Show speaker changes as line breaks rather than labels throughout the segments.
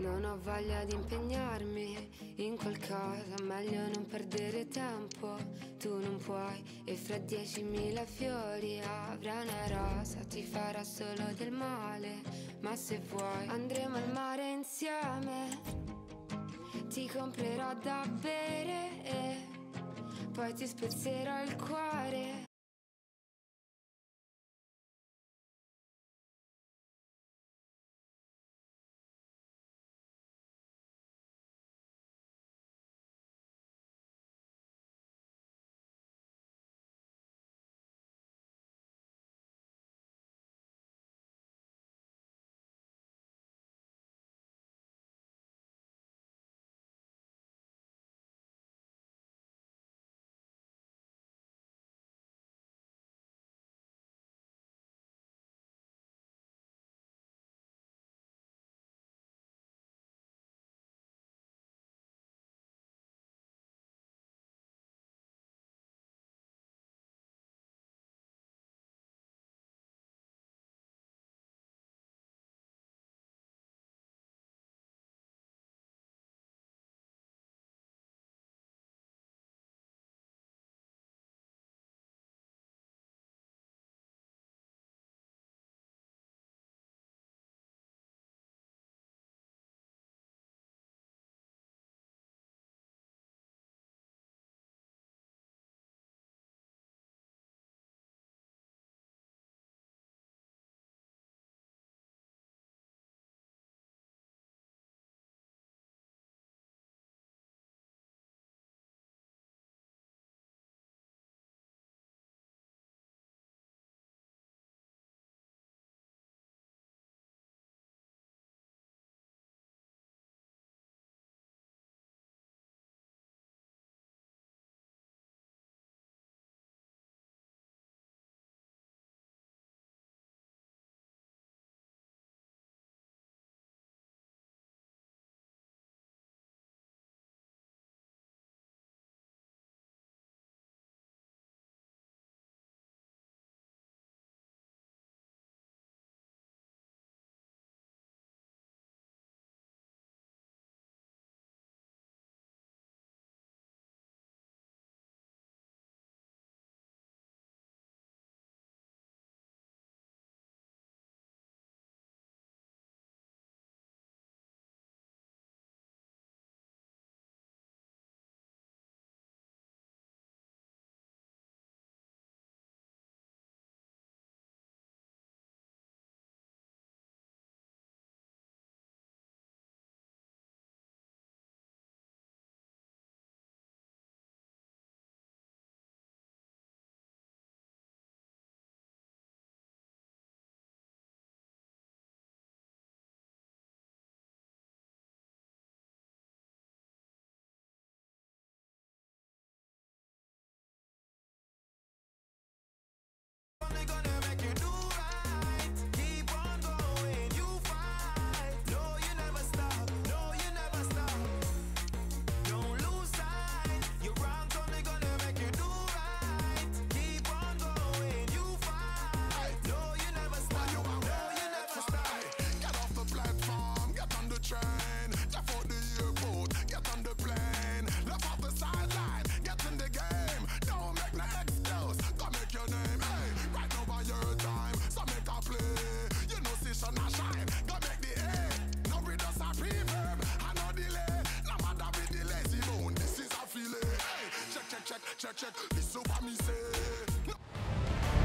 Non ho voglia di impegnarmi in qualcosa, meglio non perdere tempo. Tu non puoi e fra diecimila fiori avrà una rosa, ti farà solo del male. Ma se vuoi andremo al mare insieme, ti comprerò da bere e poi ti spezzerò il cuore.
we gonna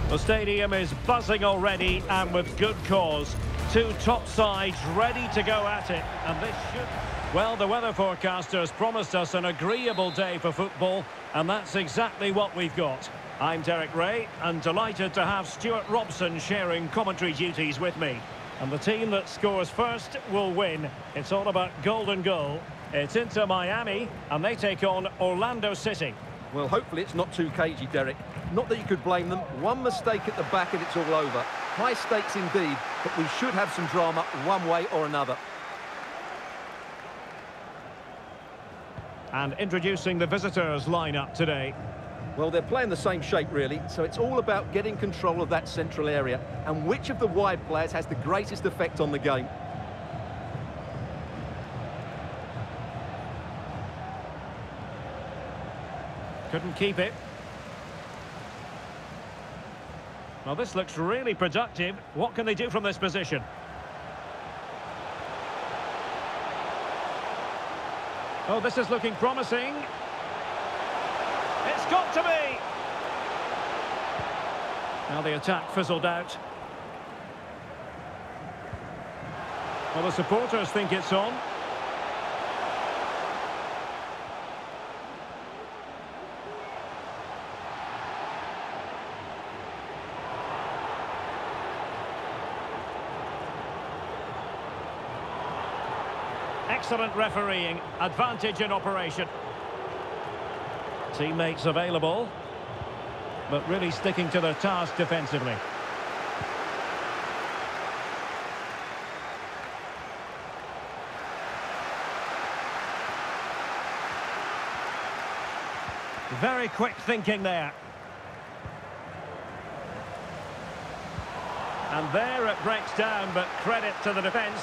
The stadium is buzzing already and with good cause. Two top sides ready to go at it. And this should... Well, the weather forecasters promised us an agreeable day for football, and that's exactly what we've got. I'm Derek Rae, and delighted to have Stewart Robson sharing commentary duties with me. And the team that scores first will win. It's all about golden goal. It's Inter Miami, and they take on Orlando City.
Well, hopefully it's not too cagey, Derek. Not that you could blame them. One mistake at the back and it's all over. High stakes indeed, but we should have some drama one way or another.
And introducing the visitors lineup today.
Well, they're playing the same shape, really, so it's all about getting control of that central area and which of the wide players has the greatest effect on the game.
Couldn't keep it. Well, this looks really productive. What can they do from this position? Oh, this is looking promising. It's got to be! Now the attack fizzled out. Well, the supporters think it's on. Excellent refereeing, advantage in operation. Teammates available, but really sticking to their task defensively. Very quick thinking there. And there it breaks down, but credit to the defence.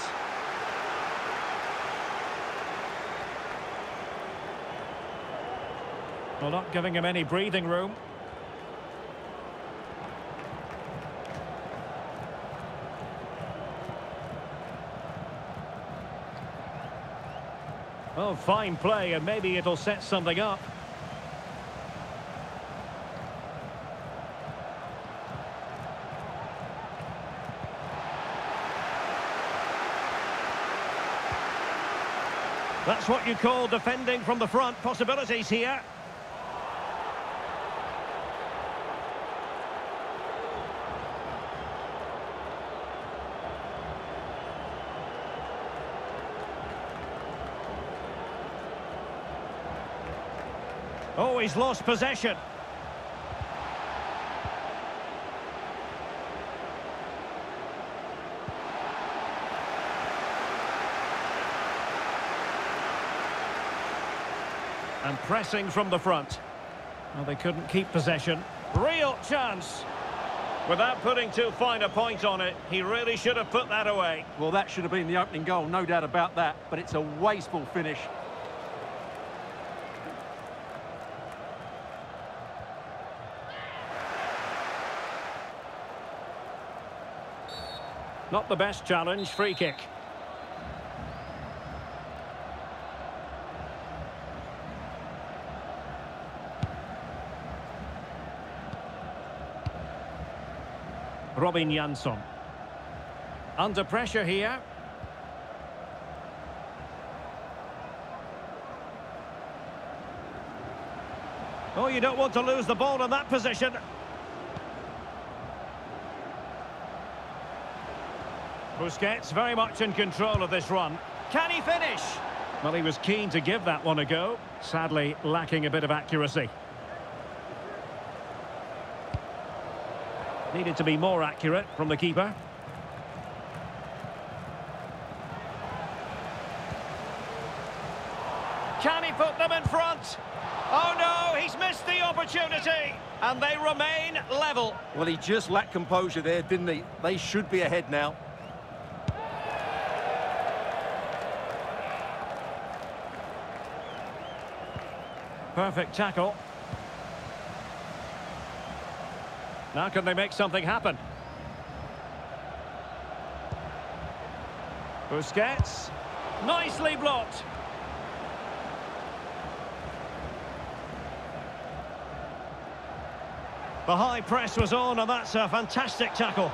Well, not giving him any breathing room. Oh, fine play, and maybe it'll set something up. That's what you call defending from the front. Possibilities here. Oh, he's lost possession. And pressing from the front. Well, they couldn't keep possession. Real chance. Without putting too fine a point on it, he really should have put that away.
Well, that should have been the opening goal, no doubt about that. But it's a wasteful finish.
Not the best challenge, free kick. Robin Jansson. Under pressure here. Oh, you don't want to lose the ball in that position. Busquets very much in control of this run. Can he finish? Well, he was keen to give that one a go. Sadly, lacking a bit of accuracy. Needed to be more accurate from the keeper. Can he put them in front? Oh no, he's missed the opportunity. And they remain level.
Well, he just lacked composure there, didn't he? They should be ahead now.
Perfect tackle. Now can they make something happen? Busquets. Nicely blocked. The high press was on, and that's a fantastic tackle.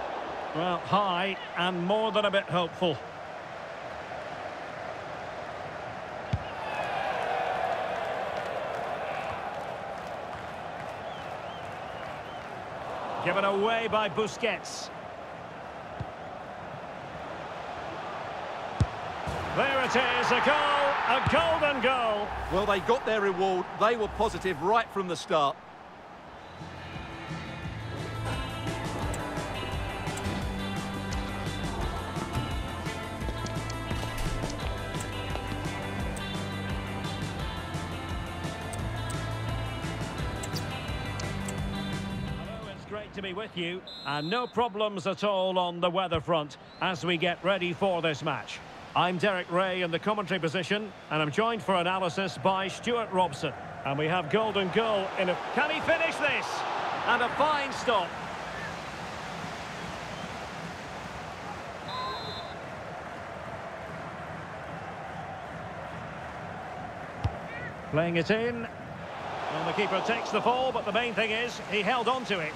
Well, high and more than a bit hopeful. Given away by Busquets. There it is, a goal, a golden goal.
Well, they got their reward. They were positive right from the start.
To be with you and no problems at all on the weather front as we get ready for this match. I'm Derek Rae in the commentary position and I'm joined for analysis by Stewart Robson. And we have golden goal in a... Can he finish this? And a fine stop. Playing it in. Well, the keeper takes the fall, but the main thing is he held on to it.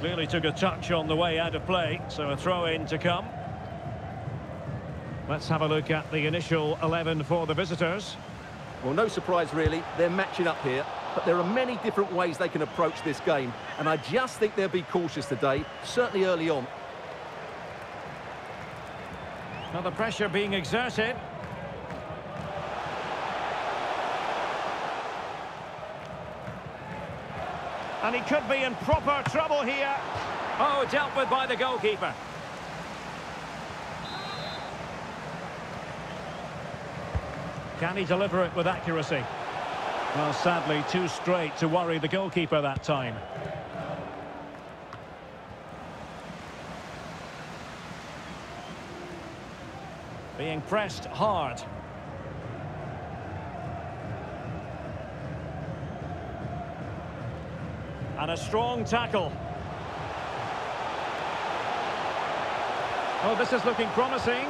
Clearly took a touch on the way out of play, so a throw-in to come. Let's have a look at the initial 11 for the visitors.
Well, no surprise, really. They're matching up here, but there are many different ways they can approach this game, and I just think they'll be cautious today, certainly early on.
Now the pressure being exerted. And he could be in proper trouble here. Oh, dealt with by the goalkeeper. Can he deliver it with accuracy? Well, sadly, too straight to worry the goalkeeper that time. Being pressed hard. And a strong tackle. Oh, this is looking promising.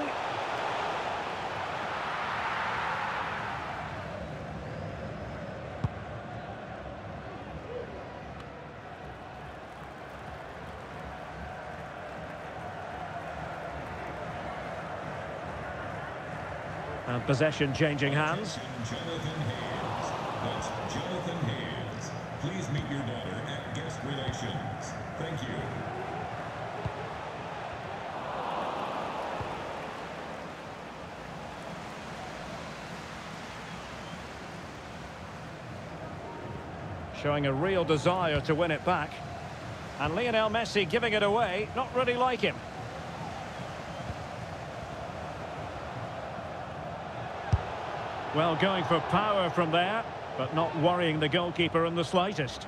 And possession changing hands.
Jonathan Hayes. That's Jonathan Hayes. Please meet your daughter guest relations. Thank you.
Showing a real desire to win it back. And Lionel Messi giving it away, not really like him. Well, going for power from there, but not worrying the goalkeeper in the slightest.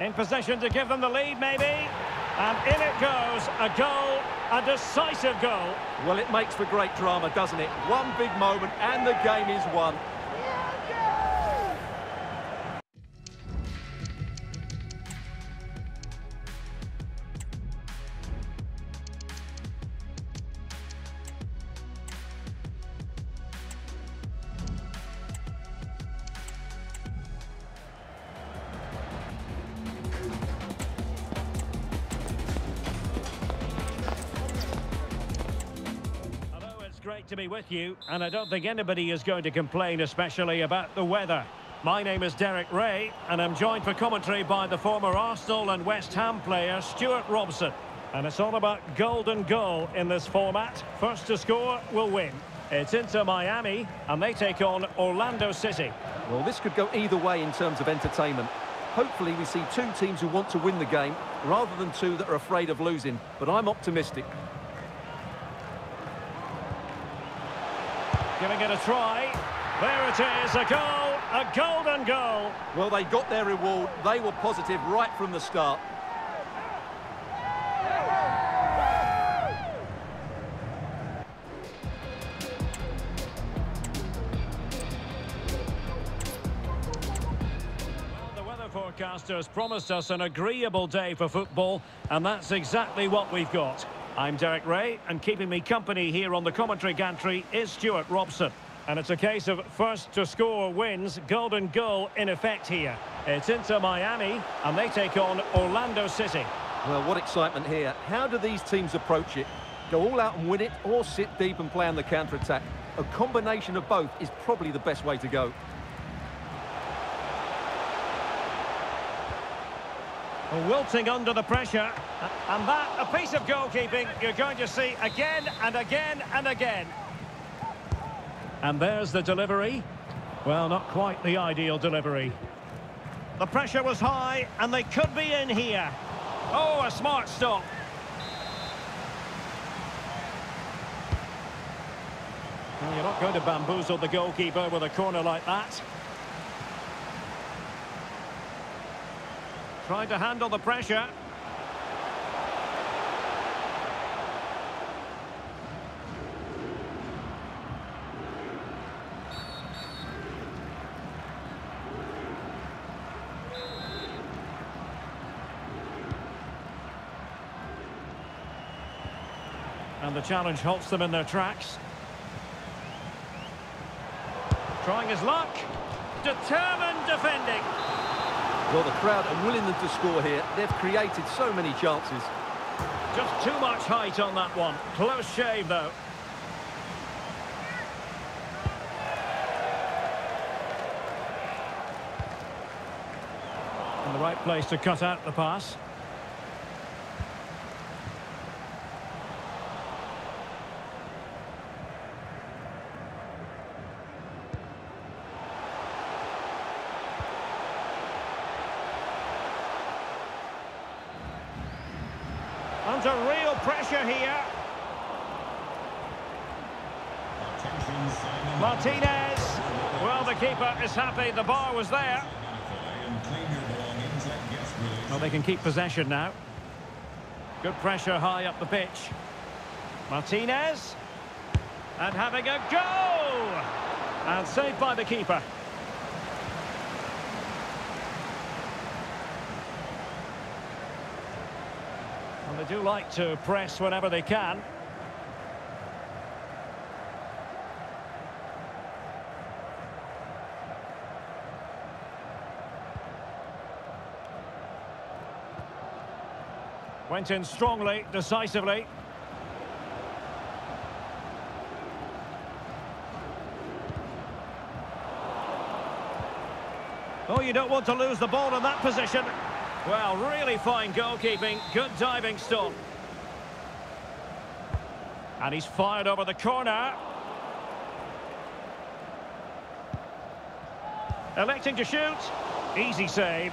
In possession to give them the lead, maybe. And in it goes, a goal, a decisive goal.
Well, it makes for great drama, doesn't it? One big moment and the game is won.
Great to be with you, and I don't think anybody is going to complain, especially about the weather. My name is Derek Rae, and I'm joined for commentary by the former Arsenal and West Ham player, Stewart Robson. And it's all about golden goal in this format. First to score will win. It's Inter Miami, and they take on Orlando City.
Well, this could go either way in terms of entertainment. Hopefully we see two teams who want to win the game rather than two that are afraid of losing. But I'm optimistic.
Giving it a try. There it is, a goal, a golden goal.
Well, they got their reward. They were positive right from the start.
The weather forecasters promised us an agreeable day for football, and that's exactly what we've got. I'm Derek Rae, and keeping me company here on the commentary gantry is Stewart Robson. And it's a case of first to score wins, golden goal in effect here. It's Inter Miami, and they take on Orlando City.
Well, what excitement here. How do these teams approach it? Go all out and win it, or sit deep and play on the counter-attack? A combination of both is probably the best way to go.
Wilting under the pressure. And that, a piece of goalkeeping you're going to see again and again and again. And there's the delivery. Well, not quite the ideal delivery. The pressure was high, and they could be in here. Oh, a smart stop. You're not going to bamboozle the goalkeeper with a corner like that. Trying to handle the pressure. And the challenge halts them in their tracks. Trying his luck. Determined defending.
Well, the crowd are willing them to score here. They've created so many chances.
Just too much height on that one. Close shave, though. In the right place to cut out the pass. Under real pressure here.
Attention, Simon.
Martinez. The is happy. The bar was there. Well, they can keep possession now. Good pressure high up the pitch. Martinez. And having a go! And saved by the keeper. And they do like to press whenever they can. Went in strongly, decisively. Oh, you don't want to lose the ball in that position. Well, really fine goalkeeping, good diving stop. And he's fired over the corner. Electing to shoot. Easy save.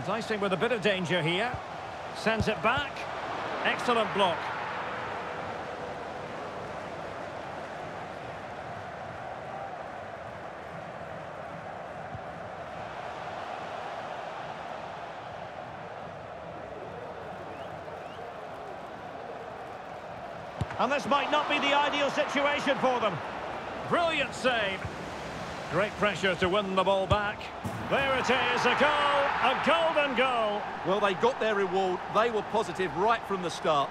Enticing with a bit of danger here. Sends it back. Excellent block. And this might not be the ideal situation for them. Brilliant save. Great pressure to win the ball back. There it is, a goal, a golden goal.
Well, they got their reward. They were positive right from the start.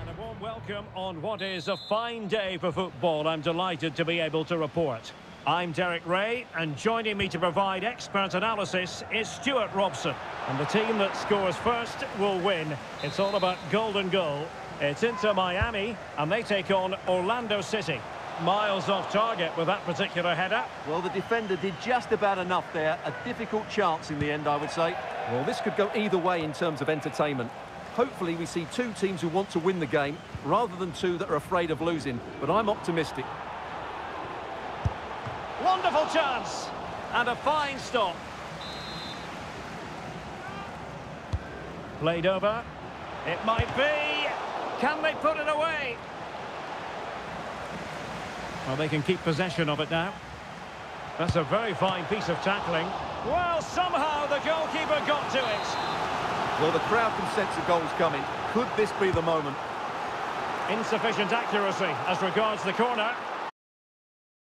And a warm welcome on what is a fine day for football. I'm delighted to be able to report. I'm Derek Rae, and joining me to provide expert analysis is Stewart Robson. And the team that scores first will win. It's all about golden goal. It's Inter Miami, and they take on Orlando City. Miles off target with that particular header.
Well, the defender did just about enough there. A difficult chance in the end, I would say. Well, this could go either way in terms of entertainment. Hopefully we see two teams who want to win the game rather than two that are afraid of losing. But I'm optimistic.
Chance. And a fine stop. Played over. It might be. Can they put it away? Well, they can keep possession of it now. That's a very fine piece of tackling. Well, somehow the goalkeeper got to it.
Well, the crowd can sense the goal's coming. Could this be the moment?
Insufficient accuracy as regards the corner.